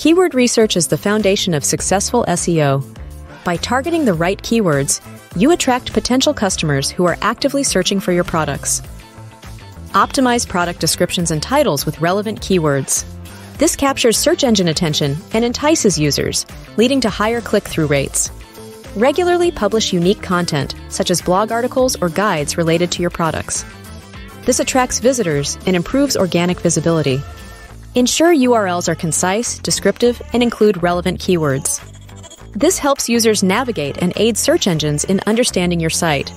Keyword research is the foundation of successful SEO. By targeting the right keywords, you attract potential customers who are actively searching for your products. Optimize product descriptions and titles with relevant keywords. This captures search engine attention and entices users, leading to higher click through rates. Regularly publish unique content, such as blog articles or guides related to your products. This attracts visitors and improves organic visibility. Ensure URLs are concise, descriptive, and include relevant keywords. This helps users navigate and aid search engines in understanding your site.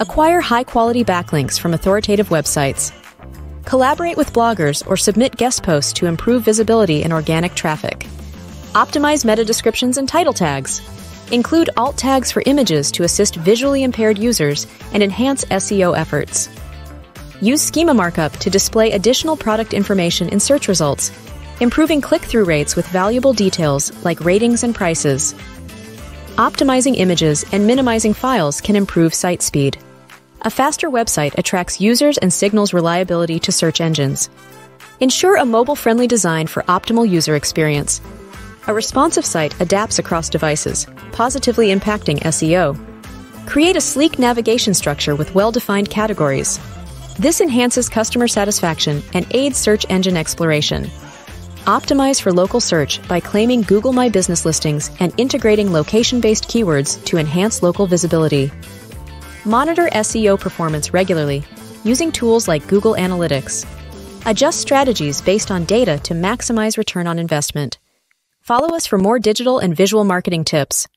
Acquire high quality backlinks from authoritative websites. Collaborate with bloggers or submit guest posts to improve visibility and organic traffic. Optimize meta descriptions and title tags. Include alt tags for images to assist visually impaired users and enhance SEO efforts. Use schema markup to display additional product information in search results improving click through rates with valuable details like ratings and prices. Optimizing images and minimizing files can improve site speed. A faster website attracts users and signals reliability to search engines. Ensure a mobile friendly design for optimal user experience. A responsive site adapts across devices, positively impacting SEO. Create a sleek navigation structure with well defined categories. This enhances customer satisfaction and aids search engine exploration. Optimize for local search by claiming Google My Business listings and integrating location based keywords to enhance local visibility. Monitor SEO performance regularly using tools like Google Analytics. Adjust strategies based on data to maximize return on investment. Follow us for more digital and visual marketing tips.